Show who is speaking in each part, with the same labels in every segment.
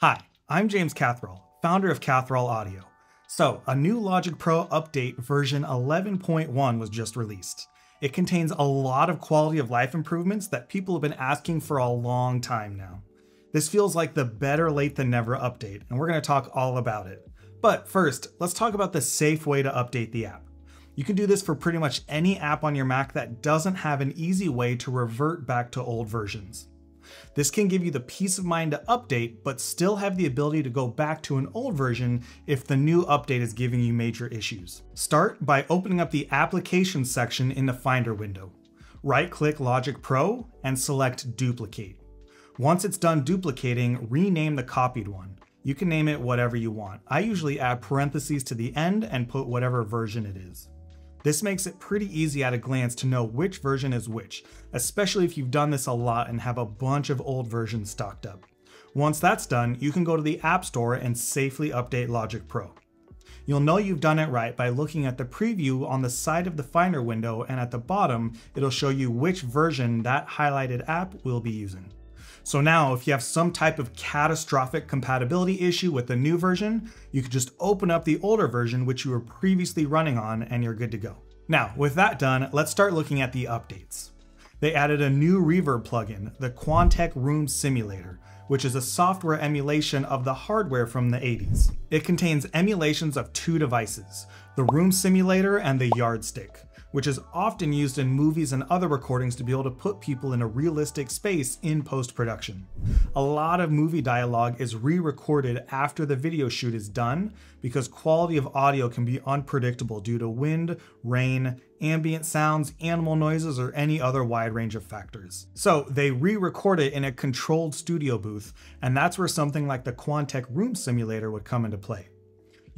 Speaker 1: Hi, I'm James Catherall, founder of Catherall Audio. So, a new Logic Pro update version 11.1 was just released. It contains a lot of quality of life improvements that people have been asking for a long time now. This feels like the better late than never update, and we're going to talk all about it. But first, let's talk about the safe way to update the app. You can do this for pretty much any app on your Mac that doesn't have an easy way to revert back to old versions. This can give you the peace of mind to update, but still have the ability to go back to an old version if the new update is giving you major issues. Start by opening up the Applications section in the Finder window. Right-click Logic Pro and select Duplicate. Once it's done duplicating, rename the copied one. You can name it whatever you want. I usually add parentheses to the end and put whatever version it is. This makes it pretty easy at a glance to know which version is which, especially if you've done this a lot and have a bunch of old versions stocked up. Once that's done, you can go to the App Store and safely update Logic Pro. You'll know you've done it right by looking at the preview on the side of the Finder window and at the bottom, it'll show you which version that highlighted app will be using. So now if you have some type of catastrophic compatibility issue with the new version, you can just open up the older version which you were previously running on and you're good to go. Now, with that done, let's start looking at the updates. They added a new reverb plugin, the Quantec Room Simulator, which is a software emulation of the hardware from the 80s. It contains emulations of two devices, the Room Simulator and the Yardstick which is often used in movies and other recordings to be able to put people in a realistic space in post-production. A lot of movie dialogue is re-recorded after the video shoot is done because quality of audio can be unpredictable due to wind, rain, ambient sounds, animal noises, or any other wide range of factors. So they re-record it in a controlled studio booth, and that's where something like the Quantec Room Simulator would come into play.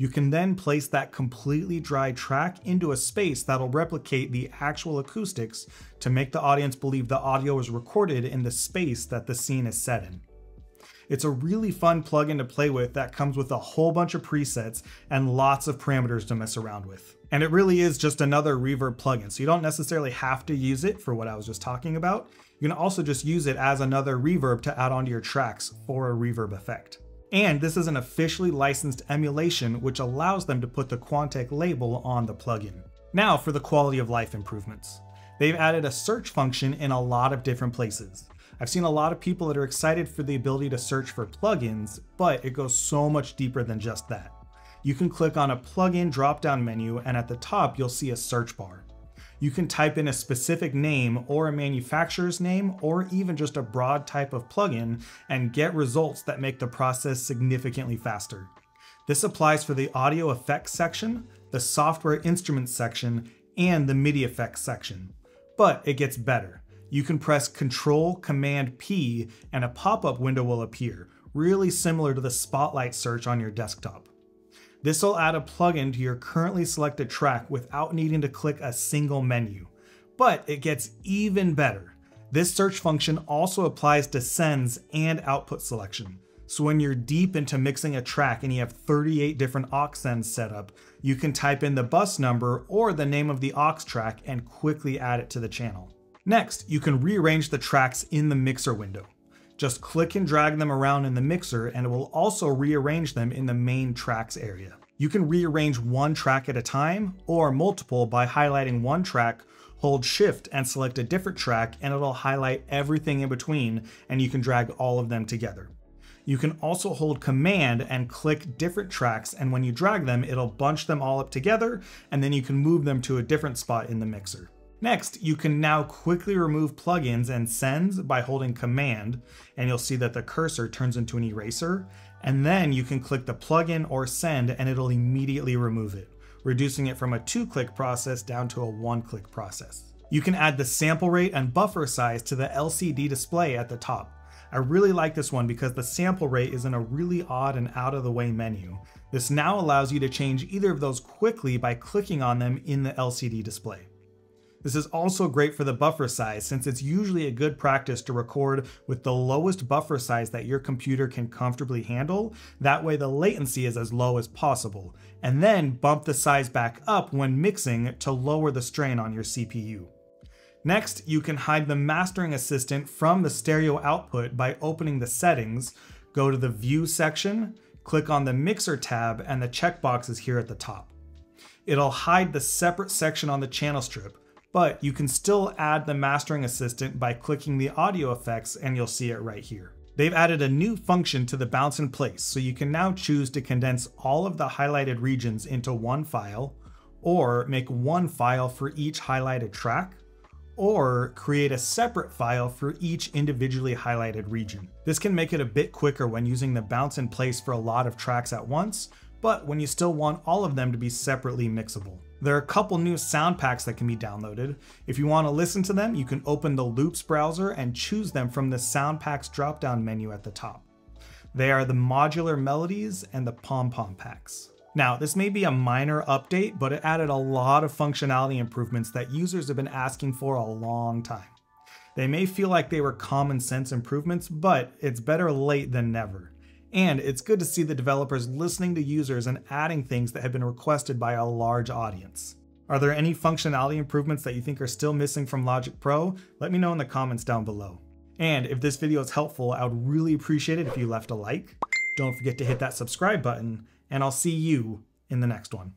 Speaker 1: You can then place that completely dry track into a space that'll replicate the actual acoustics to make the audience believe the audio is recorded in the space that the scene is set in. It's a really fun plugin to play with that comes with a whole bunch of presets and lots of parameters to mess around with. And it really is just another reverb plugin, so you don't necessarily have to use it for what I was just talking about. You can also just use it as another reverb to add onto your tracks for a reverb effect. And this is an officially licensed emulation which allows them to put the Quantec label on the plugin. Now for the quality of life improvements. They've added a search function in a lot of different places. I've seen a lot of people that are excited for the ability to search for plugins, but it goes so much deeper than just that. You can click on a plugin drop down menu and at the top you'll see a search bar you can type in a specific name or a manufacturer's name or even just a broad type of plugin and get results that make the process significantly faster. This applies for the audio effects section, the software instruments section, and the MIDI effects section. But it gets better. You can press Ctrl Command P and a pop-up window will appear, really similar to the Spotlight search on your desktop. This will add a plugin to your currently selected track without needing to click a single menu. But it gets even better. This search function also applies to sends and output selection. So when you're deep into mixing a track and you have 38 different aux sends set up, you can type in the bus number or the name of the aux track and quickly add it to the channel. Next, you can rearrange the tracks in the mixer window. Just click and drag them around in the mixer and it will also rearrange them in the main tracks area. You can rearrange one track at a time or multiple by highlighting one track, hold shift and select a different track and it'll highlight everything in between and you can drag all of them together. You can also hold command and click different tracks and when you drag them it'll bunch them all up together and then you can move them to a different spot in the mixer. Next, you can now quickly remove plugins and sends by holding Command, and you'll see that the cursor turns into an eraser, and then you can click the plugin or send and it'll immediately remove it, reducing it from a two-click process down to a one-click process. You can add the sample rate and buffer size to the LCD display at the top. I really like this one because the sample rate is in a really odd and out of the way menu. This now allows you to change either of those quickly by clicking on them in the LCD display. This is also great for the buffer size since it's usually a good practice to record with the lowest buffer size that your computer can comfortably handle. That way the latency is as low as possible. And then bump the size back up when mixing to lower the strain on your CPU. Next, you can hide the mastering assistant from the stereo output by opening the settings, go to the View section, click on the Mixer tab, and the checkbox is here at the top. It'll hide the separate section on the channel strip, but you can still add the mastering assistant by clicking the audio effects and you'll see it right here. They've added a new function to the bounce in place, so you can now choose to condense all of the highlighted regions into one file, or make one file for each highlighted track, or create a separate file for each individually highlighted region. This can make it a bit quicker when using the bounce in place for a lot of tracks at once, but when you still want all of them to be separately mixable. There are a couple new sound packs that can be downloaded. If you want to listen to them, you can open the Loops browser and choose them from the sound packs drop-down menu at the top. They are the modular melodies and the pom-pom packs. Now, this may be a minor update, but it added a lot of functionality improvements that users have been asking for a long time. They may feel like they were common sense improvements, but it's better late than never. And it's good to see the developers listening to users and adding things that have been requested by a large audience. Are there any functionality improvements that you think are still missing from Logic Pro? Let me know in the comments down below. And if this video is helpful, I would really appreciate it if you left a like. Don't forget to hit that subscribe button, and I'll see you in the next one.